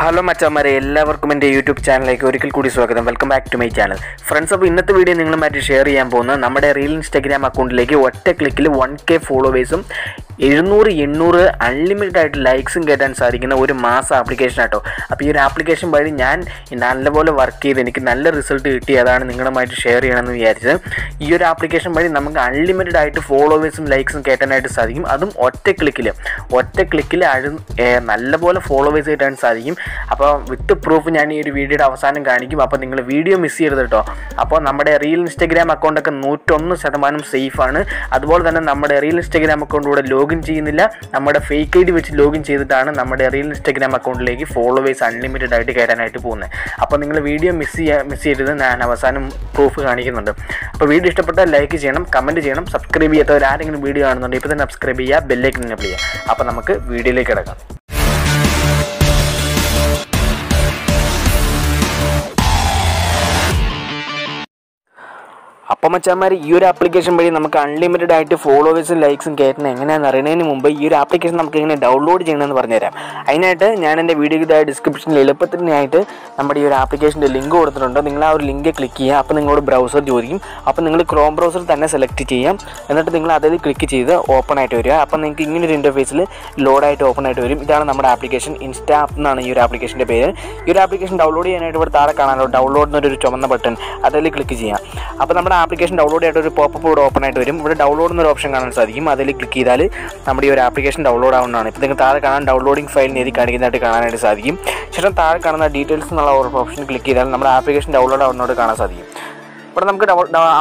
Hello മച്ചാമാരെ എല്ലാവർക്കും എന്റെ യൂട്യൂബ് ചാനലിലേക്ക് ഒരിക്കൽ കൂടി സ്വാഗതം. Welcome back to my channel friends അപ്പോൾ ഇന്നത്തെ വീഡിയോ നിങ്ങളുമായിട്ട് ഷെയർ ചെയ്യാൻ പോകുന്നത് നമ്മുടെ റീൽ ഇൻസ്റ്റാഗ്രാം അക്കൗണ്ടിലേക്ക് ഒറ്റ ക്ലിക്കിൽ വൺ കെ ഫോളോവേഴ്സും എഴുന്നൂറ് എണ്ണൂറ് അൺലിമിറ്റഡ് ആയിട്ട് ലൈക്സും കയറ്റാൻ സാധിക്കുന്ന ഒരു മാസ ആപ്ലിക്കേഷൻ ആട്ടോ. അപ്പോൾ ഈ ഒരു ആപ്ലിക്കേഷൻ വഴി ഞാൻ നല്ലപോലെ വർക്ക് ചെയ്ത് എനിക്ക് നല്ല റിസൾട്ട് കിട്ടി. അതാണ് നിങ്ങളുമായിട്ട് ഷെയർ ചെയ്യണമെന്ന് വിചാരിച്ചത്. ഈ ഒരു ആപ്ലിക്കേഷൻ വഴി നമുക്ക് അൺലിമിറ്റഡ് ആയിട്ട് ഫോളോവേഴ്സും ലൈക്സും കയറ്റാനായിട്ട് സാധിക്കും. അതും ഒറ്റ ക്ലിക്കിൽ ഒറ്റ ക്ലിക്കിൽ അഴു നല്ലപോലെ ഫോളോവേഴ്സ് കിട്ടാൻ സാധിക്കും. അപ്പോൾ വിത്ത് പ്രൂഫ് ഞാൻ ഈ ഒരു വീഡിയോയുടെ അവസാനം കാണിക്കും. അപ്പോൾ നിങ്ങൾ വീഡിയോ മിസ് ചെയ്യരുത് കേട്ടോ അപ്പോൾ നമ്മുടെ റീൽ ഇൻസ്റ്റഗ്രാം അക്കൗണ്ടൊക്കെ നൂറ്റൊന്ന് ശതമാനം സേഫാണ് അതുപോലെ തന്നെ നമ്മുടെ റീൽ ഇൻസ്റ്റഗ്രാം അക്കൗണ്ടിലൂടെ ലോഗിൻ ചെയ്യുന്നില്ല. നമ്മുടെ ഫേക്ക് ഐ ഡി വെച്ച് ലോഗിൻ ചെയ്തിട്ടാണ് നമ്മുടെ റിയൽ ഇൻസ്റ്റാഗ്രാം അക്കൗണ്ടിലേക്ക് ഫോളോവേഴ്സ് അൺലിമിറ്റഡ് ആയിട്ട് കയറാനായിട്ട് പോകുന്നത് അപ്പോൾ നിങ്ങൾ വീഡിയോ മിസ് ചെയ്യാ മിസ് ചെയ്യരുത്. ഞാൻ അവസാനം പ്രൂഫ് കാണിക്കുന്നുണ്ട്. അപ്പോൾ വീഡിയോ ഇഷ്ടപ്പെട്ടാൽ ലൈക്ക് ചെയ്യണം കമന്റ് ചെയ്യണം സബ്സ്ക്രൈബ് ചെയ്യാത്തവർ ആരെങ്കിലും വീഡിയോ കാണുന്നുണ്ട് ഇപ്പോൾ തന്നെ സബ്സ്ക്രൈബ് ചെയ്യുക ബെല്ലേക്ക് എനേബിൾ ചെയ്യുക. അപ്പോൾ നമുക്ക് വീഡിയോയിലേക്ക് കിടക്കാം. അപ്പം മച്ചാന്മാർ ഈ ഒരു ആപ്ലിക്കേഷൻ വഴി നമുക്ക് അൺലിമിറ്റഡ് ആയിട്ട് ഫോളോവേഴ്സും ലൈക്സും കയറ്റുന്നത് എങ്ങനെയാണെന്ന് അറിയുന്നതിന് മുമ്പ് ഈ ഒരു ആപ്ലിക്കേഷൻ നമുക്ക് എങ്ങനെ ഡൗൺലോഡ് ചെയ്യണമെന്ന് പറഞ്ഞുതരാം. അതിനായിട്ട് ഞാൻ എന്റെ വീഡിയോയുടെ ഡിസ്ക്രിപ്ഷനിൽ എളുപ്പത്തിനായിട്ട് നമ്മുടെ ഈ ഒരു ആപ്ലിക്കേഷന്റെ ലിങ്ക് കൊടുത്തിട്ടുണ്ട്. നിങ്ങൾ ആ ഒരു ലിങ്ക് ക്ലിക്ക് ചെയ്യുക. അപ്പോൾ നിങ്ങളോട് ബ്രൗസർ ചോദിക്കും. അപ്പോൾ നിങ്ങൾ ക്രോം ബ്രൗസർ തന്നെ സെലക്ട് ചെയ്യാം. എന്നിട്ട് നിങ്ങൾ അതിൽ ക്ലിക്ക് ചെയ്ത് ഓപ്പൺ ആയിട്ട് വരിക. അപ്പോൾ നിങ്ങൾക്ക് ഇങ്ങനെ ഒരു ഇന്റർഫേസിൽ ലോഡായിട്ട് ഓപ്പൺ ആയിട്ട് വരും. ഇതാണ് നമ്മുടെ ആപ്ലിക്കേഷൻ ഇൻസ്റ്റാ എന്നാണ് ഈ ഒരു ആപ്ലിക്കേഷന്റെ പേര്. ഈ ഒരു ആപ്ലിക്കേഷൻ ഡൗൺലോഡ് ചെയ്യാനായിട്ട് ഇവിടെ താഴെ കാണാനോ ഡൗൺലോഡ് എന്നൊരു ചുമന്ന ബട്ടൺ അതിൽ ക്ലിക്ക് ചെയ്യാം അപ്പോൾ നമ്മുടെ ആപ്ലിക്കേഷൻ ഡൗൺലോഡ് ആയിട്ട് ഒരു പോപ്പപ്പ് ഇവിടെ ഓപ്പൺ ആയിട്ട് വരും. ഇവിടെ ഡൗൺലോഡ് എന്നൊരു ഓപ്ഷൻ കാണാൻ സാധിക്കും. അതിൽ ക്ലിക്ക് ചെയ്താൽ നമ്മുടെ ഈ ഒരു ആപ്ലിക്കേഷൻ ഡൗൺലോഡ് ആവുന്നതാണ്. ഇപ്പോൾ നിങ്ങൾക്ക് താഴെ കാണാൻ ഡൗൺലോഡിംഗ് ഫയൽ നേരി കാണിക്കുന്നതായിട്ട് കാണാനായിട്ട് സാധിക്കും. ശേഷം താഴെ കാണുന്ന ഡീറ്റെയിൽസ് എന്നുള്ള ഓപ്ഷൻ ക്ലിക്ക് ചെയ്താൽ നമ്മുടെ ആപ്ലിക്കേഷൻ ഡൗൺലോഡ് ആവുന്നതോട് കാണാൻ സാധിക്കും. ഇവിടെ നമുക്ക്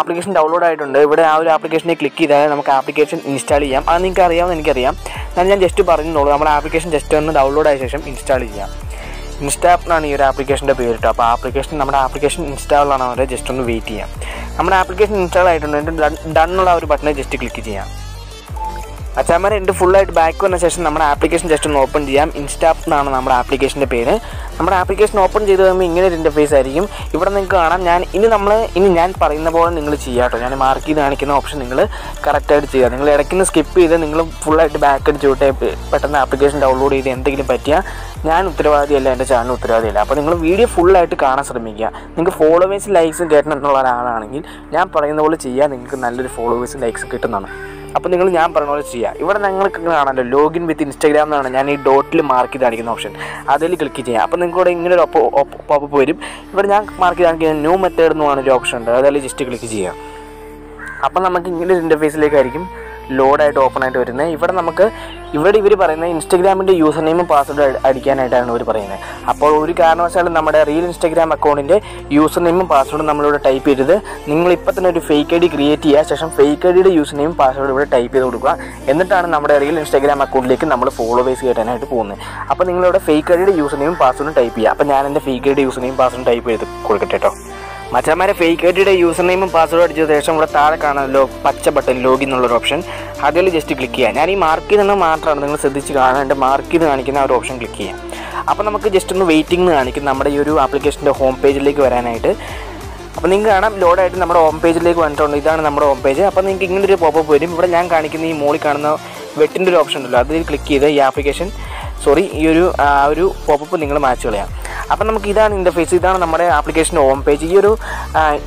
ആപ്ലിക്കേഷൻ ഡൗൺലോഡ് ആയിട്ടുണ്ട്. ഇവിടെ ആ ഒരു ആപ്ലിക്കേഷനെ ക്ലിക്ക് ചെയ്താൽ നമുക്ക് ആപ്ലിക്കേഷൻ ഇൻസ്റ്റാൾ ചെയ്യാം. അത് നിങ്ങൾക്ക് അറിയാമെന്ന് എനിക്കറിയാം. ഞാൻ ഞാൻ ജസ്റ്റ് പറഞ്ഞോളൂ നമ്മുടെ ആപ്ലിക്കേഷൻ ജസ്റ്റ് ഒന്ന് ഡൗൺലോഡ് ആയ ശേഷം ഇൻസ്റ്റാൾ ചെയ്യാം. ഇൻസ്റ്റാപ്പ് എന്നാണ് ഈ ഒരു ആപ്ലിക്കേഷന്റെ പേര് കേട്ടോ അപ്പോൾ ആപ്ലിക്കേഷൻ നമ്മുടെ ആപ്ലിക്കേഷൻ ഇൻസ്റ്റാൾ ആണ്. അവരെ ജസ്റ്റ് ഒന്ന് വെയിറ്റ് ചെയ്യാം. നമ്മുടെ ആപ്ലിക്കേഷൻ ഇൻസ്റ്റാൾ ആയിട്ടുണ്ട് ഡൺ എന്നുള്ള ഒരു ബട്ടണെ ജസ്റ്റ് ക്ലിക്ക് ചെയ്യാം. അച്ചാമാരെ എന്റെ ഫുള്ളായിട്ട് ബാക്ക് വന്ന ശേഷം നമ്മുടെ ആപ്ലിക്കേഷൻ ജസ്റ്റ് ഒന്ന് ഓപ്പൺ ചെയ്യാം. ഇൻസ്റ്റാപ്പ് എന്നാണ് നമ്മുടെ ആപ്ലിക്കേഷന്റെ പേര്. നമ്മുടെ ആപ്ലിക്കേഷൻ ഓപ്പൺ ചെയ്ത് കഴിയുമ്പോൾ ഇങ്ങനെ ഒരു ഇന്റർഫേസ് ആയിരിക്കും. ഇവിടെ നിങ്ങൾക്ക് കാണാം. ഞാൻ ഇനി നമ്മൾ ഇനി ഞാൻ പറയുന്ന പോലെ നിങ്ങൾ ചെയ്യുക കേട്ടോ. ഞാൻ മാർക്ക് ചെയ്ത് കാണിക്കുന്ന ഓപ്ഷൻ നിങ്ങൾ കറക്റ്റായിട്ട് ചെയ്യുക. നിങ്ങൾ ഇടയ്ക്ക് നിന്ന് സ്കിപ്പ് ചെയ്ത് നിങ്ങൾ ഫുള്ളായിട്ട് ബാക്ക് അടിച്ച് വിട്ടേ പെട്ടെന്ന് ആപ്ലിക്കേഷൻ ഡൗൺലോഡ് ചെയ്ത് എന്തെങ്കിലും പറ്റിയ ഞാൻ ഉത്തരവാദിയല്ല എന്റെ ചാനൽ ഉത്തരവാദിയല്ല. അപ്പോൾ നിങ്ങൾ വീഡിയോ ഫുള്ളായിട്ട് കാണാൻ ശ്രമിക്കുക. നിങ്ങൾക്ക് ഫോളോവേഴ്സും ലൈക്സും കേട്ടണമെന്നുള്ള ഒരാളാണെങ്കിൽ ഞാൻ പറയുന്ന പോലെ ചെയ്യുക നിങ്ങൾക്ക് നല്ലൊരു ഫോളോവേഴ്സും ലൈക്സും കിട്ടുന്നതാണ്. അപ്പോൾ നിങ്ങൾ ഞാൻ പറഞ്ഞ പോലെ ചെയ്യുക ഇവിടെ നിങ്ങൾക്ക് കാണാമല്ലോ ലോഗിൻ വിത്ത് ഇൻസ്റ്റാഗ്രാം എന്നാണ് ഞാൻ ഈ ഡോട്ടിൽ മാർക്ക് ചെയ്ത് കാണിക്കുന്ന ഓപ്ഷൻ അതിൽ ക്ലിക്ക് ചെയ്യാം. അപ്പോൾ നിങ്ങൾക്ക് ഇവിടെ ഇങ്ങനെ ഒരു പോപ്പ് വരും. ഇവിടെ ഞാൻ മാർക്ക് ചെയ്ത് കാണിക്കുന്ന ന്യൂ മെത്തേഡ് എന്ന് പറഞ്ഞൊരു ഓപ്ഷൻ ഉണ്ട്. അതിൽ ജസ്റ്റ് ക്ലിക്ക് ചെയ്യാം. അപ്പോൾ നമുക്ക് ഇങ്ങനെ ഒരു ഇന്റർഫേസിലേക്കായിരിക്കും ലോഡായിട്ട് ഓപ്പൺ ആയിട്ട് വരുന്നത്. ഇവിടെ നമുക്ക് ഇവിടെ ഇവർ പറയുന്നത് ഇൻസ്റ്റഗ്രാമിന്റെ യൂസർ നെയിമും പാസ്വേഡ് അടിക്കാനായിട്ടാണ് ഇവർ പറയുന്നത്. അപ്പോൾ ഒരു കാരണവശാലും നമ്മുടെ റിയൽ ഇൻസ്റ്റഗ്രാം അക്കൗണ്ടിന്റെ യൂസർ നെയിമും പാസ്വേഡും നമ്മളിവിടെ ടൈപ്പ് ചെയ്തത്. നിങ്ങൾ ഇപ്പോൾ തന്നെ ഒരു ഫേക്ക് ഐ ഡി ക്രിയേറ്റ് ചെയ്യുക ശേഷം ഫേക്ക് ഐ ഡിയുടെ യൂസർ നെയിമും പാസ്വേഡ് ഇവിടെ ടൈപ്പ് ചെയ്ത് കൊടുക്കുക. എന്നിട്ടാണ് നമ്മുടെ റിയൽ ഇൻസ്റ്റഗ്രാം അക്കൗണ്ടിലേക്ക് നമ്മൾ ഫോളോവേഴ്സ് കയറ്റാനായിട്ട് പോകുന്നത്. അപ്പോൾ നിങ്ങളിവിടെ ഫേക്ക് ഐ ഡിയുടെ യൂസർ നെയിമും പാസ്വേഡും ടൈപ്പ് ചെയ്യുക അപ്പോൾ ഞാൻ എന്റെ fake I D user name പാസ്വേഡും ടൈപ്പ് ചെയ്ത് കൊടുക്കട്ടെ കേട്ടോ മച്ചന്മാരെ ഫേക്ക് ഐഡിയുടെ യൂസർ നെയിമും പാസ്വേഡ് അടിച്ച ശേഷം ഇവിടെ താഴെ കാണാമല്ലോ പച്ച ബട്ടൺ ലോഗിൻ എന്നുള്ളൊരു ഓപ്ഷൻ അതിൽ ജസ്റ്റ് ക്ലിക്ക് ചെയ്യാം. ഞാൻ ഈ മാർക്ക് ചെയ്തെന്ന് മാത്രമാണ് നിങ്ങൾ ശ്രദ്ധിച്ച് കാണാണ്ട് മാർക്ക് ചെയ്ത് കാണിക്കുന്ന ഒരു ഓപ്ഷൻ ക്ലിക്ക് ചെയ്യാം. അപ്പോൾ നമുക്ക് ജസ്റ്റ് ഒന്ന് വെയിറ്റിംഗ് എന്ന് കാണിക്കും നമ്മുടെ ഈ ഒരു ആപ്ലിക്കേഷന്റെ ഹോം പേജിലേക്ക് വരാനായിട്ട്. അപ്പോൾ നിങ്ങൾക്ക് കാണാം ലോഡായിട്ട് നമ്മുടെ ഹോം പേജിലേക്ക് വന്നിട്ടുണ്ട്. ഇതാണ് നമ്മുടെ ഹോം പേജ് അപ്പോൾ നിങ്ങൾക്ക് ഇങ്ങനെ ഒരു പോപ്പ് വരും. ഇവിടെ ഞാൻ കാണിക്കുന്ന ഈ മോളിൽ കാണുന്ന വെട്ടിന്റെ ഒരു ഓപ്ഷൻ ഉണ്ടല്ലോ. അതിൽ ക്ലിക്ക് ചെയ്ത് ഈ ആപ്ലിക്കേഷൻ സോറി ഈ ഒരു ആ ഒരു പോപ്പപ്പ് നിങ്ങൾ മാച്ച് കളയാം. അപ്പം നമുക്ക് ഇതാണ് ഇന്റർഫേസ് ഇതാണ് നമ്മുടെ ആപ്ലിക്കേഷന്റെ ഹോം പേജ് ഈ ഒരു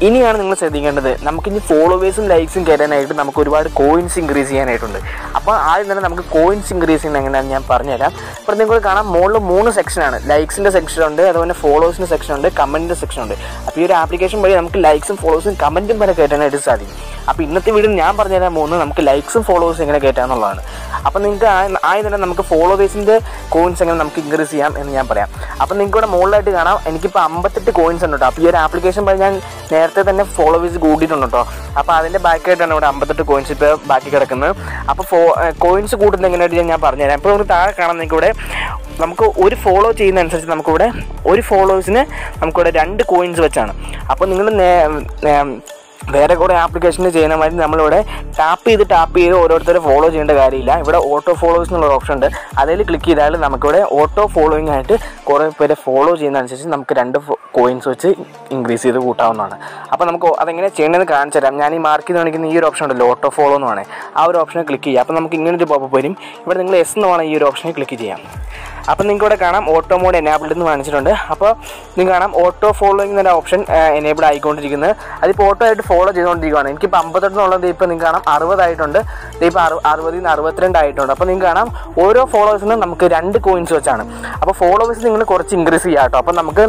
ഇനിയാണ് നിങ്ങൾ ശ്രദ്ധിക്കേണ്ടത്. നമുക്കിനി ഫോളോവേഴ്സും ലൈക്സും കയറാനായിട്ട് നമുക്ക് ഒരുപാട് കോയിൻസ് ഇൻക്രീസ് ചെയ്യാനായിട്ടുണ്ട്. അപ്പോൾ ആദ്യം തന്നെ നമുക്ക് കോയിൻസ് ഇൻക്രീസ് ചെയ്യുന്നത് എങ്ങനെയാണെന്ന് ഞാൻ പറഞ്ഞുതരാം. അപ്പോൾ നിങ്ങൾ കാണാം മുകളിൽ മൂന്ന് സെക്ഷനാണ് ലൈക്സിന്റെ സെക്ഷൻ ഉണ്ട് അതുപോലെ ഫോളോവേഴ്സിന്റെ സെക്ഷൻ ഉണ്ട് കമന്റിന്റെ സെക്ഷൻ ഉണ്ട്. അപ്പോൾ ഈ ഒരു ആപ്ലിക്കേഷൻ വഴി നമുക്ക് ലൈക്സും ഫോളോവേഴ്സും കമന്റും വരെ കയറ്റാനായിട്ട് സാധിക്കും. അപ്പോൾ ഇന്നത്തെ വീഡിയോ ഞാൻ പറഞ്ഞുതരാൻ മൂന്ന് നമുക്ക് ലൈക്സും ഫോളോവേഴ്സും എങ്ങനെ കയറ്റാമെന്നുള്ളതാണ് അപ്പോൾ നിങ്ങൾക്ക് ആദ്യം തന്നെ നമുക്ക് ഫോളോവേഴ്സിന്റെ കോയിൻസ് എങ്ങനെ നമുക്ക് ഇൻക്രീസ് ചെയ്യാം എന്ന് ഞാൻ പറയാം. അപ്പോൾ നിങ്ങൾക്ക് ഇവിടെ മുകളിലായിട്ട് കാണാം. എനിക്കിപ്പോൾ അമ്പത്തെട്ട് കോയിൻസ് ഉണ്ട് കേട്ടോ അപ്പോൾ ഈ ഒരു ആപ്ലിക്കേഷൻ പറഞ്ഞ് ഞാൻ നേരത്തെ തന്നെ ഫോളോവേഴ്സ് കൂട്ടിയിട്ടുണ്ട് കേട്ടോ അപ്പോൾ അതിന്റെ ബാക്കായിട്ടാണ് ഇവിടെ അമ്പത്തെട്ട് കോയിൻസ് ഇപ്പോൾ ബാക്കി കിടക്കുന്നത്. അപ്പോൾ ഫോ കോയിൻസ് കൂട്ടുന്നത് എങ്ങനെയായിട്ട് ഞാൻ പറഞ്ഞുതരാം. ഇപ്പോൾ നമുക്ക് താഴെ കാണാം നിങ്ങൾക്ക് ഇവിടെ നമുക്ക് ഒരു ഫോളോ ചെയ്യുന്ന അനുസരിച്ച് നമുക്കിവിടെ ഒരു ഫോളോവേഴ്സിന് നമുക്കിവിടെ രണ്ട് കോയിൻസ് വെച്ചാണ്. അപ്പോൾ നിങ്ങൾ വേറെ കുറേ ആപ്ലിക്കേഷന് ചെയ്യുന്ന മാതിരി നമ്മളിവിടെ ടാപ്പ് ചെയ്ത് ടാപ്പ് ചെയ്ത് ഓരോരുത്തരെ ഫോളോ ചെയ്യേണ്ട കാര്യമില്ല. ഇവിടെ ഓട്ടോ ഫോളോവേഴ്സ് എന്നുള്ള ഓപ്ഷൻ ഉണ്ട്. അതിൽ ക്ലിക്ക് ചെയ്താൽ നമുക്കിവിടെ ഓട്ടോ ഫോളോയിങ് ആയിട്ട് കുറേ പേരെ ഫോളോ ചെയ്യുന്ന അനുസരിച്ച് നമുക്ക് രണ്ട് കോയിൻസ് വെച്ച് ഇൻക്രീസ് ചെയ്ത് കൂട്ടാവുന്നതാണ്. അപ്പോൾ നമുക്ക് അതെങ്ങനെ ചെയ്യണമെന്ന് കാണിച്ചു തരാം. ഞാൻ ഈ മാർക്ക് ചെയ്ത് കാണിക്കുന്ന ഈ ഒരു ഓപ്ഷൻ ഉണ്ടല്ലോ ഓട്ടോ ഫോളോ എന്ന് വേണേ ആ ഒരു ഓപ്ഷനെ ക്ലിക്ക് ചെയ്യുക അപ്പോൾ നമുക്ക് ഇങ്ങനെ ഒരു പോപ്പ് വരും. ഇവിടെ നിങ്ങൾ എസ് എന്ന് വേണം ഈ ഒരു ഓപ്ഷനെ ക്ലിക്ക് ചെയ്യാം. അപ്പോൾ നിങ്ങൾക്ക് ഇവിടെ കാണാം ഓട്ടോ മോഡ് എനേബിൾഡ് എന്ന് കാണിച്ചിട്ടുണ്ട്. അപ്പോൾ നിങ്ങൾക്ക് കാണാം ഓട്ടോ ഫോളോയിങ് എന്ന ഓപ്ഷൻ എനേബിൾ ആയിക്കൊണ്ടിരിക്കുന്നത്. അതിപ്പോൾ ഓട്ടോ ആയിട്ട് ഫോളോ ചെയ്തുകൊണ്ടിരിക്കുകയാണ് എനിക്കിപ്പോൾ അമ്പത്തെട്ട് എന്നുള്ളത് ഇപ്പോൾ നിങ്ങൾക്ക് കാണാം അറുപതായിട്ടുണ്ട് ഇപ്പോൾ അറു അറുപതിൽ നിന്ന് അറുപത്തിരണ്ട് ആയിട്ടുണ്ട്. അപ്പോൾ നിങ്ങൾക്ക് കാണാം ഓരോ ഫോളോവേഴ്സിനും നമുക്ക് രണ്ട് കോയിൻസ് വെച്ചാണ്. അപ്പോൾ ഫോളോവേഴ്സ് നിങ്ങൾ കുറച്ച് ഇൻക്രീസ് ചെയ്യാം കേട്ടോ അപ്പോൾ നമുക്ക്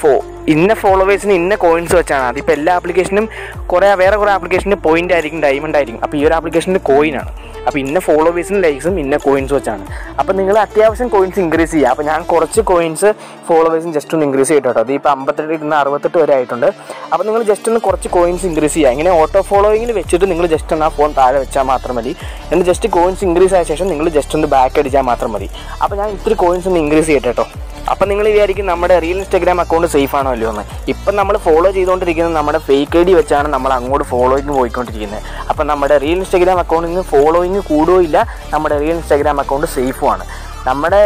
ഫോ ഇന്ന ഫോളോവേഴ്സിന് ഇന്ന കോയിൻസ് വെച്ചാണ്. അതിപ്പോൾ എല്ലാ ആപ്ലിക്കേഷനും കുറേ വേറെ കുറേ ആപ്ലിക്കേഷന് പോയിന്റ് ആയിരിക്കും ഡയമണ്ട് ആയിരിക്കും. അപ്പോൾ ഈ ഒരു ആപ്ലിക്കേഷന്റെ കോയിനാണ് അപ്പോൾ ഇന്ന ഫോളോവേഴ്സിന് ലൈക്സും ഇന്ന കോയിൻസ് വെച്ചാണ്. അപ്പോൾ നിങ്ങൾ അത്യാവശ്യം കോയിൻസ് ഇൻക്രീസ് ചെയ്യുക. അപ്പോൾ ഞാൻ കുറച്ച് കോയിൻസ് ഫോളോവേഴ്സും ജസ്റ്റ് ഒന്ന് ഇൻക്രീസ് ചെയ്തിട്ടോ അത് ഇപ്പോൾ അമ്പത്തെട്ട് ഇരുന്ന് അറുപത്തെട്ട് വരെ ആയിട്ടുണ്ട്. അപ്പോൾ നിങ്ങൾ ജസ്റ്റ് ഒന്ന് കുറച്ച് കോയിൻസ് ഇൻക്രീസ് ചെയ്യുക. ഇങ്ങനെ ഓട്ടോ ഫോളോയിങ്ങിൽ വെച്ചിട്ട് നിങ്ങൾ ജസ്റ്റ് ഒന്ന് ആ ഫോൺ താഴെ വെച്ചാൽ മാത്രം മതി. എന്നിട്ട് ജസ്റ്റ് കോയിൻസ് ഇൻക്രീസ് ആയ ശേഷം നിങ്ങൾ ജസ്റ്റ് ഒന്ന് ബാക്ക് അടിച്ചാൽ മാത്രം മതി. അപ്പോൾ ഞാൻ ഇത്തിരി കോയിൻസ് ഒന്ന് ഇൻക്രീസ് ചെയ്യട്ടെ കേട്ടോ. അപ്പം നിങ്ങൾ വിചാരിക്കും നമ്മുടെ റിയൽ ഇൻസ്റ്റാഗ്രാം അക്കൗണ്ട് സേഫ് ആണോ അല്ലയോ എന്ന്. ഇപ്പം നമ്മൾ ഫോളോ ചെയ്തുകൊണ്ടിരിക്കുന്നത് നമ്മുടെ ഫേക്ക് ഐ ഡി വെച്ചാണ് നമ്മൾ അങ്ങോട്ട് ഫോളോയിങ് പോയിക്കൊണ്ടിരിക്കുന്നത്. അപ്പം നമ്മുടെ റിയൽ ഇൻസ്റ്റാഗ്രാം അക്കൗണ്ടിൽ നിന്ന് ഫോളോയിങ് കൂടുകയില്ല നമ്മുടെ റിയൽ ഇൻസ്റ്റാഗ്രാം അക്കൗണ്ട് സേഫുമാണ് നമ്മുടെ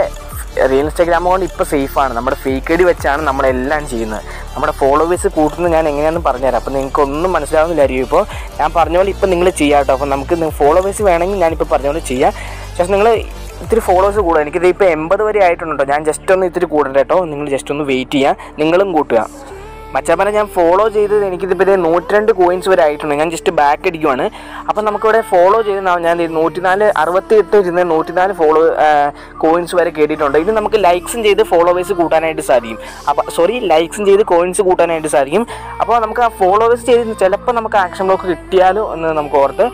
റിയൽ ഇൻസ്റ്റാഗ്രാം അക്കൗണ്ട് ഇപ്പോൾ സേഫാണ് നമ്മുടെ ഫേക്ക് ഐ ഡി വെച്ചാണ് നമ്മളെല്ലാം ചെയ്യുന്നത്. നമ്മുടെ ഫോളോവേഴ്സ് കൂട്ടുന്നത് ഞാൻ എങ്ങനെയാണെന്ന് പറഞ്ഞുതരാം. അപ്പോൾ നിങ്ങൾക്ക് ഒന്നും മനസ്സിലാവുന്നില്ലായിരിക്കും ഇപ്പോൾ ഞാൻ പറഞ്ഞ പോലെ ഇപ്പം നിങ്ങൾ ചെയ്യാം കേട്ടോ. അപ്പോൾ നമുക്ക് ഫോളോവേഴ്സ് വേണമെങ്കിൽ ഞാനിപ്പോൾ പറഞ്ഞ പോലെ ചെയ്യാം. പക്ഷേ നിങ്ങൾ ഇത്തിരി ഫോളോവേഴ്സ് കൂടുക. എനിക്കിത് ഇപ്പോൾ എൺപത് വരെ ആയിട്ടുണ്ടോ? ഞാൻ ജസ്റ്റ് ഒന്ന് ഇത്തിരി കൂടണ്ട കേട്ടോ. നിങ്ങൾ ജസ്റ്റ് ഒന്ന് വെയിറ്റ് ചെയ്യുക നിങ്ങളും കൂട്ടുക. മച്ചാപ്പനെ ഞാൻ ഫോളോ ചെയ്തത് എനിക്കിതിപ്പോൾ ഇത് നൂറ്റിരണ്ട് കോയിൻസ് വരെ ആയിട്ടുണ്ട്. ഞാൻ ജസ്റ്റ് ബാക്ക് അടിക്കുവാണ്. അപ്പം നമുക്കിവിടെ ഫോളോ ചെയ്ത് ഞാൻ നൂറ്റിനാല് അറുപത്തി എട്ട് ഇരുന്ന് നൂറ്റിനാല് ഫോളോ കോയിൻസ് വരെ കേട്ടിട്ടുണ്ട്. ഇത് നമുക്ക് ലൈക്സും ചെയ്ത് ഫോളോവേഴ്സ് കൂട്ടാനായിട്ട് സാധിക്കും. അപ്പോൾ സോറി ലൈക്സും ചെയ്ത് കോയിൻസ് കൂട്ടാനായിട്ട് സാധിക്കും. അപ്പോൾ നമുക്ക് ആ ഫോളോവേഴ്സ് ചെയ്ത് ചിലപ്പോൾ നമുക്ക് ആക്ഷൻ ബ്ലോക്ക് കിട്ടിയാലോ എന്ന് നമുക്ക് ഓർത്ത്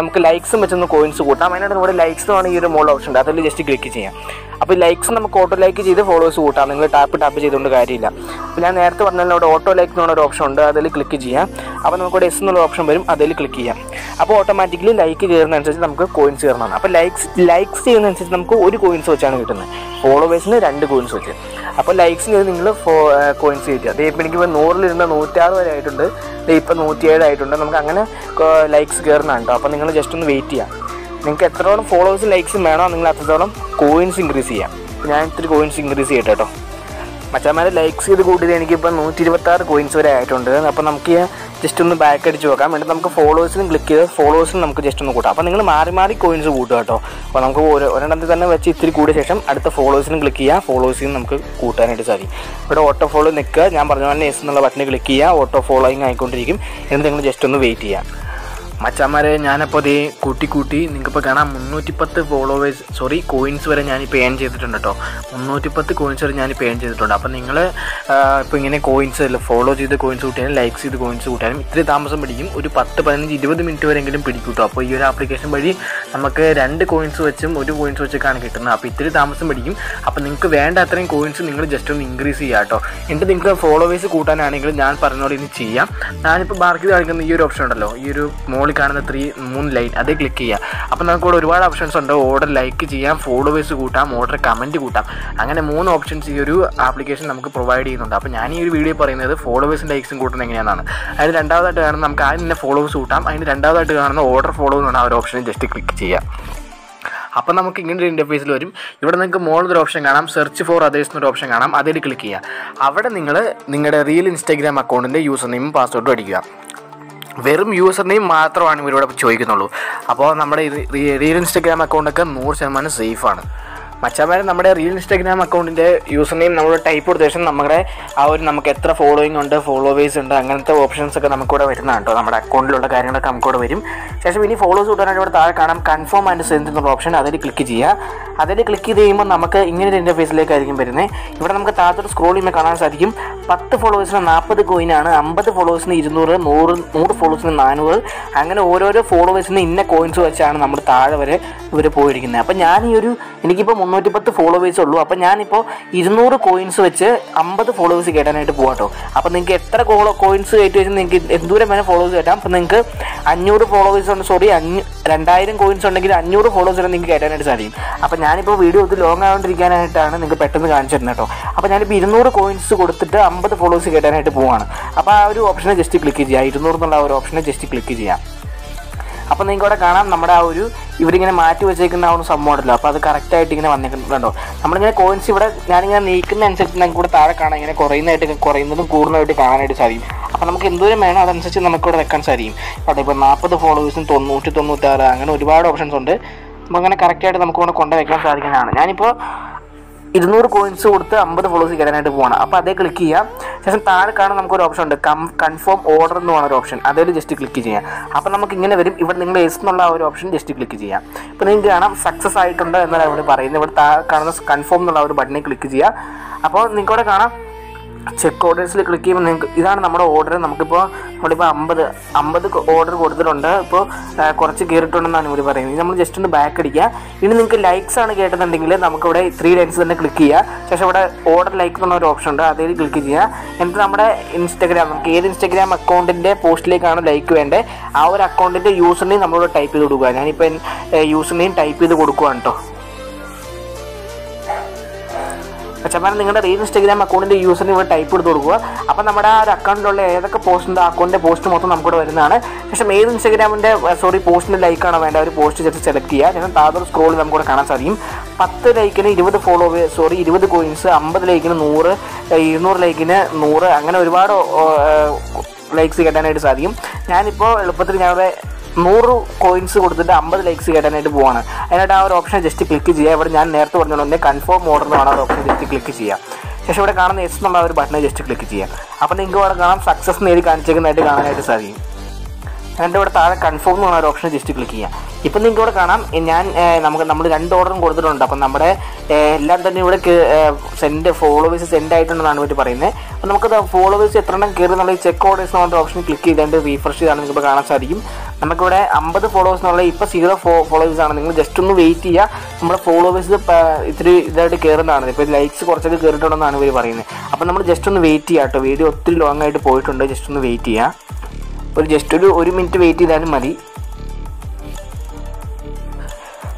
നമുക്ക് ലൈക്സും വെച്ചൊന്ന് കോയിൻസ് കൂട്ടാം. അതിനായിട്ട് നമ്മുടെ ലൈക്സ് ആണ് ഈ ഒരു മോൾ ഓപ്ഷൻ ഉണ്ട്. അതിൽ ജസ്റ്റ് ക്ലിക്ക് ചെയ്യാം. അപ്പോൾ ലൈക്സ് നമുക്ക് ഓട്ടോ ലൈക്ക് ചെയ്ത് ഫോളോവേഴ്സ് കൂട്ടാം. നിങ്ങൾ ടാപ്പ് ടാപ്പ് ചെയ്തുകൊണ്ട് കാര്യമില്ല. അപ്പോൾ ഞാൻ നേരത്തെ പറഞ്ഞാൽ അവിടെ ഓട്ടോ ലൈക്ക് എന്നുള്ള ഒരു ഓപ്ഷൻ ഉണ്ട്. അതിൽ ക്ലിക്ക് ചെയ്യാം. അപ്പോൾ നമുക്ക് നമുക്കിവിടെ എസ് എന്നുള്ള ഓപ്ഷൻ വരും. അതിൽ ക്ലിക്ക് ചെയ്യാം. അപ്പോൾ ഓട്ടോമാറ്റിക്കലി ലൈക്ക് കയറുന്നതനുസരിച്ച് നമുക്ക് കോയിൻസ് കയറണം. അപ്പോൾ ലൈക്സ് ലൈക്സ് ചെയ്യുന്നതനുസരിച്ച് നമുക്ക് ഒരു കോയിൻസ് വെച്ചാണ് കിട്ടുന്നത്. ഫോളോവേഴ്സിന് രണ്ട് കോയിൻസ് വെച്ച്. അപ്പോൾ ലൈക്സ് ചെയ്ത് നിങ്ങൾ കോയിൻസ് കിട്ടുക അതേ ഇപ്പോൾ എനിക്ക് ഇപ്പോൾ നൂറിലിരുന്ന നൂറ്റാറ് വരെ ആയിട്ടുണ്ട്. ഇപ്പോൾ നൂറ്റിയേഴ് ആയിട്ടുണ്ട്. നമുക്ക് അങ്ങനെ ലൈക്സ് കയറുന്നതാണ് കേട്ടോ അപ്പോൾ നിങ്ങൾ ജസ്റ്റ് ഒന്ന് വെയിറ്റ് ചെയ്യാം. നിങ്ങൾക്ക് എത്രത്തോളം ഫോളോവേഴ്സ് ലൈക്സും വേണോ നിങ്ങൾ അത്രത്തോളം കോയിൻസ് ഇൻക്രീസ് ചെയ്യാം. ഞാൻ ഇത്തിരി കോയിൻസ് ഇൻക്രീസ് ചെയ്യട്ടെ കേട്ടോ മച്ചാമാരെ ലൈക്സ് ചെയ്ത് കൂട്ടിയത് എനിക്കിപ്പോൾ നൂറ്റി ഇരുപത്താറ് കോയിൻസ് വരെ ആയിട്ടുണ്ട്. അപ്പോൾ നമുക്ക് ജസ്റ്റ് ഒന്ന് ബാക്ക് അടിച്ച് നോക്കാം. എന്നിട്ട് നമുക്ക് ഫോളോവേഴ്സിനും ക്ലിക്ക് ചെയ്ത് ഫോളോവേഴ്സിനും നമുക്ക് ജസ്റ്റ് ഒന്ന് കൂട്ടാം. അപ്പോൾ നിങ്ങൾ മാറി മാറി കോയിൻസ് കൂട്ടുക കേട്ടോ അപ്പോൾ നമുക്ക് ഓരോ ഒരെണ്ണത്തിൽ തന്നെ വെച്ച് ഇത്തിരി കൂടിയ ശേഷം അടുത്ത ഫോളോവേഴ്സിനും ക്ലിക്ക് ചെയ്യുക ഫോളോവേഴ്സിനും നമുക്ക് കൂട്ടാനായിട്ട് സാധിക്കും. ഇവിടെ ഓട്ടോ ഫോളോ നിൽക്കുക. ഞാൻ പറഞ്ഞ പോലെ എസ് എന്നുള്ള ബട്ടണിൽ ക്ലിക്ക് ചെയ്യുക. ഓട്ടോ ഫോളോയിങ് ആയിക്കൊണ്ടിരിക്കും. എന്നിട്ട് നിങ്ങൾ ജസ്റ്റ് ഒന്ന് വെയിറ്റ് ചെയ്യുക മച്ചാമാരെ ഞാനപ്പോൾ അതേ കൂട്ടി കൂട്ടി നിങ്ങൾക്കിപ്പോൾ കാണാം മുന്നൂറ്റിപ്പത്ത് ഫോളോവേഴ്സ് സോറി കോയിൻസ് വരെ ഞാനിപ്പോൾ ഏൺ ചെയ്തിട്ടുണ്ട് കേട്ടോ മുന്നൂറ്റിപ്പത്ത് കോയിൻസ് വരെ ഞാനിപ്പോൾ ഏൺ ചെയ്തിട്ടുണ്ട്. അപ്പോൾ നിങ്ങൾ ഇപ്പോൾ ഇങ്ങനെ കോയിൻസ് ഫോളോ ചെയ്ത് കോയിൻസ് കൂട്ടിയാലും ലൈക്ക് ചെയ്ത് കോയിൻസ് കൂട്ടിയാലും ഇത്തിരി താമസം പിടിക്കും. ഒരു പത്ത് പതിനഞ്ച് ഇരുപത് മിനിറ്റ് വരെയെങ്കിലും പിടിക്കും കേട്ടോ അപ്പോൾ ഈ ഒരു ആപ്ലിക്കേഷൻ വഴി നമുക്ക് രണ്ട് കോയിൻസ് വെച്ചും ഒരു കോയിൻസ് വെച്ചൊക്കെയാണ് കിട്ടുന്നത്. അപ്പോൾ ഇത്തിരി താമസം പിടിക്കും. അപ്പോൾ നിങ്ങൾക്ക് വേണ്ട അത്രയും കോയിൻസ് നിങ്ങൾ ജസ്റ്റ് ഒന്ന് ഇൻക്രീസ് ചെയ്യുക കേട്ടോ. എന്നിട്ട് നിങ്ങൾക്ക് ഫോളോവേഴ്സ് കൂട്ടാനാണെങ്കിൽ ഞാൻ പറഞ്ഞോളി ഇനി ചെയ്യാം. ഞാനിപ്പോൾ മാർക്ക് ചെയ്ത് കാണിക്കുന്ന ഈ ഒരു ഓപ്ഷൻ ഉണ്ടല്ലോ. ഈ ഒരു മോളിൽ കാണുന്ന ത്രീ മൂന്ന് ലൈൻ അതേ ക്ലിക്ക് ചെയ്യുക. അപ്പോൾ നമുക്ക് ഇവിടെ ഒരുപാട് ഓപ്ഷൻസ് ഉണ്ട്. ഓർഡർ ലൈക്ക് ചെയ്യാം ഫോളോവേഴ്സ് കൂട്ടാം ഓർഡർ കമന്റ് കൂട്ടാം. അങ്ങനെ മൂന്ന് ഓപ്ഷൻസ് ഈ ഒരു ആപ്ലിക്കേഷൻ നമുക്ക് പ്രൊവൈഡ് ചെയ്യുന്നുണ്ട്. അപ്പോൾ ഞാൻ ഈ ഒരു വീഡിയോ പറയുന്നത് ഫോളോവേഴ്സും ലൈക്സും കൂട്ടുന്നത് എങ്ങനെയാണെന്നാണ്. അതിന് രണ്ടാമതായിട്ട് കാണുന്ന നമുക്ക് ആദ്യം തന്നെ ഫോളോവേഴ്സ് കൂട്ടാം. അതിന് രണ്ടാമതായിട്ട് കാണുന്ന ഓർഡർ ഫോളോ എന്നാണ് ആ ഒരു ഓപ്ഷനിൽ ജസ്റ്റ് ക്ലിക്ക് ചെയ്യാം അപ്പോൾ നമുക്ക് ഇങ്ങനെ ഒരു ഇന്റർഫേസിൽ വരും. ഇവിടെ നിങ്ങൾക്ക് ഒരു ഓപ്ഷൻ കാണാം. സെർച്ച് ഫോർ അതേഴ്സ് എന്നൊരു ഓപ്ഷൻ കാണാം. അതിൽ ക്ലിക്ക് ചെയ്യുക അവിടെ നിങ്ങൾ നിങ്ങളുടെ റിയൽ ഇൻസ്റ്റാഗ്രാം അക്കൗണ്ടിന്റെ യൂസർ നെയിമും പാസ്വേഡും അടിക്കുക. വെറും യൂസർ നെയിം മാത്രമാണ് ഇവരിവിടെ ചോദിക്കുന്നുള്ളൂ. അപ്പോൾ നമ്മുടെ റിയൽ ഇൻസ്റ്റാഗ്രാം അക്കൗണ്ടൊക്കെ നൂറ് ശതമാനം സേഫാണ് മച്ചാമാരെ നമ്മുടെ റിയൽ ഇൻസ്റ്റാഗ്രാം അക്കൗണ്ടിന്റെ യൂസർ നെയിം നമ്മൾ ടൈപ്പ് കൊടുത്ത ശേഷം നമ്മുടെ ആ ഒരു നമുക്ക് എത്ര ഫോളോയിങ് ഉണ്ട് ഫോളോവേഴ്സ് ഉണ്ട് അങ്ങനത്തെ ഓപ്ഷൻസ് ഒക്കെ നമുക്കിവിടെ വരുന്നതാണ് കേട്ടോ. നമ്മുടെ അക്കൗണ്ടിലുള്ള കാര്യങ്ങളൊക്കെ നമുക്കിവിടെ വരും. ശേഷം ഇനി ഫോളോസ് കൂട്ടാനായിട്ട് ഇവിടെ താഴെ കാണാം കൺഫേം ആൻഡ് സെൻഡ് എന്നുള്ള ഓപ്ഷൻ അതിൽ ക്ലിക്ക് ചെയ്യുക. അതിൽ ക്ലിക്ക് ചെയ്ത് കഴിയുമ്പോൾ നമുക്ക് ഇങ്ങനെ ഒരു ഇന്റർഫേസിലേക്കായിരിക്കും വരുന്നത്. ഇവിടെ നമുക്ക് താഴത്തോട്ട് സ്ക്രോൾ ചെയ്യുമ്പോൾ കാണാൻ സാധിക്കും. പത്ത് ഫോളോവേഴ്സിന് നാൽപ്പത് കോയിനാണ് അമ്പത് ഫോളോവേഴ്സിന് ഇരുന്നൂറ് നൂറ് നൂറ് ഫോളോവേഴ്സിന് നാനൂറ്. അങ്ങനെ ഓരോരോ ഫോളോവേഴ്സിന് ഇന്ന കോയിൻസ് വെച്ചാണ് നമ്മൾ താഴെ വരെ ഇവർ പോയിരിക്കുന്നത്. അപ്പം ഞാൻ ഈ ഒരു എനിക്കിപ്പോൾ മുന്നൂറ്റിപ്പത്ത് ഫോളോവേഴ്സ് ഉള്ളൂ. അപ്പം ഞാനിപ്പോൾ ഇരുന്നൂറ് കോയിൻസ് വെച്ച് അമ്പത് ഫോളോവേഴ്സ് കയറ്റാനായിട്ട് കേട്ടോ അപ്പോൾ നിങ്ങൾക്ക് എത്ര കോളോ കോയിൻസ് കയറ്റി വെച്ചാൽ നിങ്ങൾക്ക് എന്തൂരം വേണം ഫോളോവേഴ്സ് കയറ്റാം അപ്പോൾ നിങ്ങൾക്ക് അഞ്ഞൂറ് ഫോളോവേഴ്സ് ഉണ്ട് സോറി അഞ്ഞൂ രണ്ടായിരം കോയിൻസ് ഉണ്ടെങ്കിൽ അഞ്ഞൂറ് ഫോളോവേഴ്സ് വരെ നിങ്ങൾക്ക് കയറ്റാനായിട്ട് സാധിക്കും. അപ്പം ഞാനിപ്പോൾ വീഡിയോ ഇത് ലോങ് ആവാണ്ടിരിക്കാനായിട്ടാണ് നിങ്ങൾക്ക് പെട്ടെന്ന് കാണിച്ചു തരുന്നത് കേട്ടോ അപ്പോൾ ഞാനിപ്പോൾ ഇരുന്നൂറ് കോയിൻസ് കൊടുത്തിട്ട് അമ്പത് ഫോളോവേഴ്സ് കയറ്റാനായിട്ട് പോവാണ്. അപ്പോൾ ആ ഒരു ഓപ്ഷനെ ജസ്റ്റ് ക്ലിക്ക് ചെയ്യുക. ഇരുന്നൂറ് എന്നുള്ള ആ ഒരു ഓപ്ഷനെ ജസ്റ്റ് ക്ലിക്ക് ചെയ്യാം അപ്പോൾ നിങ്ങൾക്ക് ഇവിടെ കാണാം നമ്മുടെ ആ ഒരു ഇവരിങ്ങനെ മാറ്റി വെച്ചേക്കുന്ന ആ ഒരു സംഭവം ഉണ്ടല്ലോ അപ്പോൾ അത് കറക്റ്റായിട്ട് ഇങ്ങനെ വന്നിട്ടുണ്ടോ നമ്മളിങ്ങനെ കോയിൻസ് ഇവിടെ ഞാനിങ്ങനെ നീക്കുന്ന അനുസരിച്ച് നമുക്ക് ഇവിടെ താഴെ കാണാം. ഇങ്ങനെ കുറയുന്നതായിട്ട് കുറയുന്നതും കൂടുന്നതായിട്ട് കാണാനായിട്ട് സാധിക്കും. അപ്പോൾ നമുക്ക് എന്തോരം വേണം അതനുസരിച്ച് നമുക്ക് ഇവിടെ വെക്കാൻ സാധിക്കും. അവിടെ ഇപ്പോൾ നാൽപ്പത് ഫോളോവേഴ്സും തൊണ്ണൂറ്റി തൊണ്ണൂറ്റാറ് അങ്ങനെ ഒരുപാട് ഓപ്ഷൻസ് ഉണ്ട്. അപ്പോൾ അങ്ങനെ കറക്റ്റായിട്ട് നമുക്ക് ഇവിടെ കൊണ്ട് വെക്കാൻ സാധിക്കുന്നതാണ്. ഞാനിപ്പോൾ ഇരുന്നൂറ് കോയിൻസ് കൊടുത്ത് അമ്പത് ഫോളോവേഴ്സ് കയറാനായിട്ട് പോകണം അപ്പോൾ അതേ ക്ലിക്ക് ചെയ്യാം. ശേഷം താഴെ കാണാൻ നമുക്കൊരു ഓപ്ഷൻ ഉണ്ട്. കം കൺഫേം ഓർഡർ എന്ന് പറഞ്ഞ ഒരു ഓപ്ഷൻ അതിൽ ജസ്റ്റ് ക്ലിക്ക് ചെയ്യാം. അപ്പോൾ നമുക്ക് ഇങ്ങനെ വരും. ഇവിടെ നിങ്ങൾ എസ് എന്നുള്ള ആ ഒരു ഓപ്ഷൻ ജസ്റ്റ് ക്ലിക്ക് ചെയ്യാം. അപ്പോൾ നിങ്ങൾക്ക് കാണാം. സക്സസ് ആയിട്ടുണ്ട് എന്നാണ് ഇവിടെ പറയുന്നത്. ഇവിടെ താഴെ കാണുന്ന കൺഫേം എന്നുള്ള ഒരു ബട്ടണിൽ ക്ലിക്ക് ചെയ്യുക അപ്പോൾ നിങ്ങൾക്കവിടെ കാണാം. ചെക്ക് ഓർഡേഴ്സിൽ ക്ലിക്ക് ചെയ്യുമ്പോൾ നിങ്ങൾക്ക് ഇതാണ് നമ്മുടെ ഓർഡർ നമുക്കിപ്പോൾ നമ്മളിപ്പോൾ അമ്പത് അമ്പത് ഓർഡർ കൊടുത്തിട്ടുണ്ട്. ഇപ്പോൾ കുറച്ച് കയറിയിട്ടുണ്ടെന്നാണ് ഇവർ പറയുന്നത്. നമ്മൾ ജസ്റ്റ് ഒന്ന് ബാക്ക് അടിക്കുക. ഇനി നിങ്ങൾക്ക് ലൈക്സ് ആണ് കേട്ടതെന്നുണ്ടെങ്കിൽ നമുക്കിവിടെ ത്രീ ലൈൻസ് തന്നെ ക്ലിക്ക് ചെയ്യുക. ശേഷം ഇവിടെ ഓർഡർ ലൈക്ക് എന്നുള്ള ഒരു ഓപ്ഷൻ ഉണ്ട്. അതിൽ ക്ലിക്ക് ചെയ്യുക. എന്നിട്ട് നമ്മുടെ ഇൻസ്റ്റാഗ്രാം നമുക്ക് ഏത് ഇൻസ്റ്റാഗ്രാം അക്കൗണ്ടിന്റെ പോസ്റ്റിലേക്കാണ് ലൈക്ക് വേണ്ടത് ആ ഒരു അക്കൗണ്ടിന്റെ യൂസർ നെയിം നമ്മളോട് ടൈപ്പ് ചെയ്ത് കൊടുക്കുക. ഞാനിപ്പോൾ യൂസർ നെയിം ടൈപ്പ് ചെയ്ത് കൊടുക്കുകയാണ് കേട്ടോ അച്ഛന്മാരെ നിങ്ങളുടെ റീൽ ഇൻസ്റ്റാഗ്രാം അക്കൗണ്ടിന്റെ യൂസറിന് ഇവിടെ ടൈപ്പ് ചെയ്ത് കൊടുക്കുക. അപ്പോൾ നമ്മുടെ ആ ഒരു അക്കൗണ്ടിലുള്ള ഏതൊക്കെ പോസ്റ്റ് ഉണ്ട് അക്കൗണ്ടിന്റെ പോസ്റ്റ് മൊത്തം നമുക്കിവിടെ വരുന്നതാണ്. പക്ഷേ ഏത് ഇൻസ്റ്റാഗ്രാമിന്റെ സോറി പോസ്റ്റിന്റെ ലൈക്കാണോ വേണ്ട ഒരു പോസ്റ്റ് ചേർത്ത് സെലക്ട് ചെയ്യുക. ഞാൻ താഴെ സ്ക്രോൾ നമുക്കിവിടെ കാണാൻ സാധിക്കും. പത്ത് ലൈക്കിന് ഇരുപത് ഫോളോവേഴ്സ് സോറി ഇരുപത് കോയിൻസ് അമ്പത് ലൈക്കിന് നൂറ് ഇരുന്നൂറ് ലൈക്കിന് നൂറ് അങ്ങനെ ഒരുപാട് ലൈക്സ് കിട്ടാനായിട്ട് സാധിക്കും. ഞാനിപ്പോൾ എളുപ്പത്തിൽ ഞങ്ങളുടെ നൂറ് കോയിൻസ് കൊടുത്തിട്ട് അമ്പത് ലൈക്സ് കേട്ടാനായിട്ട് പോവാണ്. അതിനായിട്ട് ആ ഒരു ഓപ്ഷൻ ജസ്റ്റ് ക്ലിക്ക് ചെയ്യുക. ഇവിടെ ഞാൻ നേരത്തെ പറഞ്ഞുകൊണ്ട് കൺഫേം ഓർഡർ എന്ന് പറഞ്ഞ ഓപ്ഷൻ ജസ്റ്റ് ക്ലിക്ക് ചെയ്യുക. ശേഷം ഇവിടെ കാണുന്ന എസ് എന്നുള്ള ഒരു ബട്ടൺ ജസ്റ്റ് ക്ലിക്ക് ചെയ്യുക. അപ്പോൾ നിങ്ങൾക്ക് ഇവിടെ കാണാം സക്സസ് നേടി കാണിച്ചേക്കുന്നതായിട്ട് കാണാനായിട്ട് സാധിക്കും. എന്നിട്ട് ഇവിടെ താഴെ കൺഫേം എന്ന് പറഞ്ഞ ഒരു ഓപ്ഷൻ ജസ്റ്റ് ക്ലിക്ക് ചെയ്യാം ഇപ്പം നിങ്ങൾക്ക് ഇവിടെ കാണാം. ഞാൻ നമുക്ക് നമ്മൾ രണ്ട് ഓർഡറും കൊടുത്തിട്ടുണ്ട്. അപ്പം നമ്മുടെ എല്ലാം തന്നെ ഇവിടെ സെൻഡ് ഫോളോവേഴ്സ് സെൻഡ് ആയിട്ടുണ്ടെന്നാണ് ഇവർ പറയുന്നത് അപ്പം നമുക്ക് ഫോളോവേഴ്സ് എത്ര എണ്ണം കയറി എന്നുള്ള ചെക്ക് ഓർഡേഴ്സ് എന്നുള്ള ഓപ്ഷൻ ക്ലിക്ക് ചെയ്തുകൊണ്ട് റീഫ്രഷ് ചെയ്താണ് നിങ്ങൾക്ക് ഇപ്പോൾ കാണാൻ സാധിക്കും. നമുക്കിവിടെ അമ്പത് ഫോളോവേഴ്സ് എന്നുള്ള ഇപ്പോൾ സീറോ ഫോ ഫോളോവേഴ്സ് ആണ്. നിങ്ങൾ ജസ്റ്റ് ഒന്ന് വെയിറ്റ് ചെയ്യുക നമ്മുടെ ഫോളോവേഴ്സ് ഇത്തിരി ഇതായിട്ട് കയറുന്നതാണ്. ഇപ്പോൾ ലൈക്സ് കുറച്ചൊക്കെ കയറിയിട്ടുണ്ടെന്നാണ് ഇവർ പറയുന്നത് അപ്പം നമ്മൾ ജസ്റ്റ് ഒന്ന് വെയിറ്റ് ചെയ്യാം കേട്ടോ വീഡിയോ ഒത്തിരി ലോങ് ആയിട്ട് പോയിട്ടുണ്ട്. ജസ്റ്റ് ഒന്ന് വെയിറ്റ് ചെയ്യുക ഒരു ജസ്റ്റ് ഒരു ഒരു മിനിറ്റ് വെയിറ്റ് ചെയ്താലും മതി.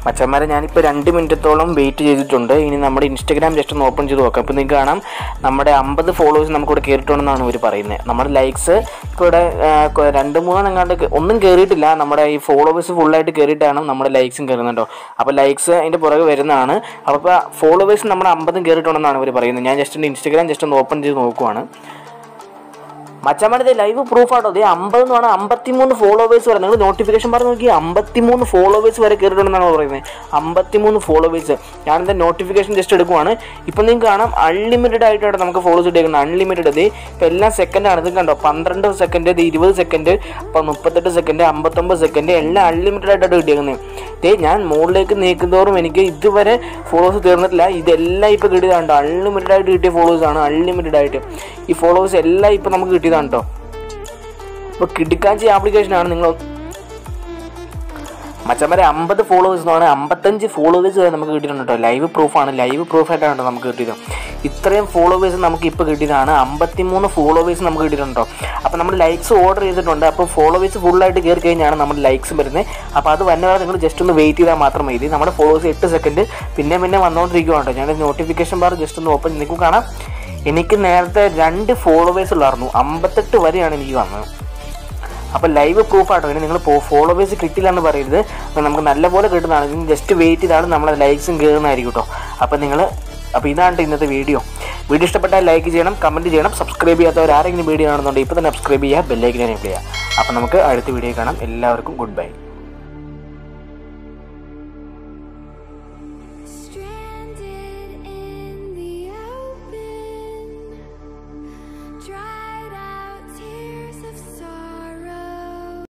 മച്ചന്മാരെ ഞാനിപ്പോൾ രണ്ട് മിനിറ്റത്തോളം വെയിറ്റ് ചെയ്തിട്ടുണ്ട്. ഇനി നമ്മുടെ ഇൻസ്റ്റാഗ്രാം ജസ്റ്റ് ഒന്ന് ഓപ്പൺ ചെയ്ത് നോക്കാം. അപ്പോൾ നിങ്ങൾക്ക് കാണാം. നമ്മുടെ അമ്പത് ഫോളോവേഴ്സ് നമുക്കിവിടെ കയറിയിട്ടുണ്ടെന്നാണ് ഇവർ പറയുന്നത്. നമ്മുടെ ലൈക്സ് ഇപ്പോൾ ഇവിടെ രണ്ട് മൂന്നെണ്ണം എങ്ങാണ്ട് ഒന്നും കയറിയിട്ടില്ല നമ്മുടെ ഈ ഫോളോവേഴ്സ് ഫുള്ളായിട്ട് കയറിയിട്ടാണ് നമ്മുടെ ലൈക്സും കയറുന്നുണ്ടോ അപ്പോൾ ലൈക്സ് അതിന്റെ പുറകെ വരുന്നതാണ്. അപ്പോൾ ഫോളോവേഴ്സ് നമ്മുടെ അമ്പതും കയറിയിട്ടുണ്ടെന്നാണ് ഇവർ പറയുന്നത്. ഞാൻ ജസ്റ്റ് ഇൻസ്റ്റാഗ്രാം ജസ്റ്റ് ഒന്ന് ഓപ്പൺ ചെയ്ത് നോക്കുവാണ്. മച്ചന്മാരുടെ ലൈവ് പ്രൂഫ് ആട്ടോ അതേ അമ്പത് എന്ന് പറഞ്ഞാൽ അമ്പത്തിമൂന്ന് ഫോളോവേഴ്സ് വരെ. നിങ്ങൾ നോട്ടിഫിക്കേഷൻ പറഞ്ഞു നോക്കി അമ്പത്തിമൂന്ന് ഫോളോവേഴ്സ് വരെ കയറിയിട്ടുണ്ടെന്നാണ് പറയുന്നത് അമ്പത്തിമൂന്ന് ഫോളോവേഴ്സ് ഞാനെന്താ നോട്ടിഫിക്കേഷൻ ജസ്റ്റ് എടുക്കുവാണ്. ഇപ്പം നിങ്ങൾക്ക് കാണാം അൺലിമിറ്റഡ് ആയിട്ടാണ് നമുക്ക് ഫോളോസ് ഇട്ടേക്കുന്നത് അൺലിമിറ്റഡ് ഇത് ഇപ്പം എല്ലാം സെക്കൻഡാണ് ഇത് കണ്ടോ? പന്ത്രണ്ട് സെക്കൻഡ് ഇത് ഇരുപത് സെക്കൻഡ് അപ്പം മുപ്പത്തെട്ട് സെക്കൻഡ് അമ്പത്തൊമ്പത് സെക്കൻഡ് എല്ലാം അൺലിമിറ്റഡ് ആയിട്ടാണ് കിട്ടിയേക്കുന്നത്. ദേ ഞാൻ മുകളിലേക്ക് നീക്കുന്തോറും എനിക്ക് ഇതുവരെ ഫോളോസ് തീർന്നിട്ടില്ല. ഇതെല്ലാം ഇപ്പോൾ കിട്ടിയതാണ് അൺലിമിറ്റഡ് ആയിട്ട് കിട്ടിയ ഫോളോസ് ആണ്. അൺലിമിറ്റഡ് ആയിട്ട്. ഈ ഫോളോവേഴ്സ് എല്ലാം ഇപ്പോൾ നമുക്ക് കിട്ടിയതാണ് കേട്ടോ ഇപ്പോൾ ആപ്ലിക്കേഷൻ ആണ് നിങ്ങൾ മച്ചന്മാരെ അമ്പത് ഫോളോവേഴ്സ് എന്ന് പറഞ്ഞാൽ അമ്പത്തഞ്ച് ഫോളോവേഴ്സ് വരെ നമുക്ക് കിട്ടിയിട്ടുണ്ട് കേട്ടോ. ലൈവ് പ്രൂഫാണ് ലൈവ് പ്രൂഫായിട്ടാണ് കേട്ടോ നമുക്ക് കിട്ടിയത്. ഇത്രയും ഫോളോവേഴ്സ് നമുക്ക് ഇപ്പോൾ കിട്ടിയതാണ്. അമ്പത്തിമൂന്ന് ഫോളോവേഴ്സ് നമുക്ക് കിട്ടിയിട്ടുണ്ടോ അപ്പോൾ നമ്മൾ ലൈക്സ് ഓർഡർ ചെയ്തിട്ടുണ്ട്. അപ്പോൾ ഫോളോവേഴ്സ് ഫുള്ളായിട്ട് കയറി കഴിഞ്ഞാണ് നമ്മുടെ ലൈക്സ് വരുന്നത്. അപ്പോൾ അത് വന്നവരെ നിങ്ങൾ ജസ്റ്റ് ഒന്ന് വെയിറ്റ് ചെയ്താൽ മാത്രം മതി. നമ്മുടെ ഫോളോവേഴ്സ് എട്ട് സെക്കൻഡ് പിന്നെ പിന്നെ വന്നുകൊണ്ടിരിക്കുകയാണ് കേട്ടോ. ഞാൻ നോട്ടിഫിക്കേഷൻ ബാർ ജസ്റ്റ് ഒന്ന് ഓപ്പൺ നിങ്ങൾക്ക് കാണാം. എനിക്ക് നേരത്തെ രണ്ട് ഫോളോവേഴ്സ് ഉള്ളായിരുന്നു. അമ്പത്തെട്ട് വരെയാണ് എനിക്ക് വന്നത്. അപ്പോൾ ലൈവ് പ്രൂഫ് ആട്ടോ. ഇനി നിങ്ങൾ ഫോളോവേഴ്സ് കിട്ടില്ല എന്ന് പറയരുത്. നമുക്ക് നല്ലപോലെ കിട്ടുന്നതാണ്. ഇനി ജസ്റ്റ് വെയിറ്റ് ചെയ്താണ് നമ്മളെ ലൈക്സും കയറുന്നതായിരിക്കും കേട്ടോ അപ്പോൾ നിങ്ങൾ അപ്പോൾ ഇതാണ് ഇന്നത്തെ വീഡിയോ വീഡിയോ ഇഷ്ടപ്പെട്ടാൽ ലൈക്ക് ചെയ്യണം കമന്റ് ചെയ്യണം സബ്സ്ക്രൈബ് ചെയ്യാത്തവർ ആരെങ്കിലും വീഡിയോ കാണുന്നുണ്ടെങ്കിൽ ഇപ്പോൾ തന്നെ സബ്സ്ക്രൈബ് ചെയ്യുക ബെല്ലൈക്കിനെ എനേബിൾ ചെയ്യുക. അപ്പോൾ നമുക്ക് അടുത്ത വീഡിയോ കാണാം. എല്ലാവർക്കും ഗുഡ് ബൈ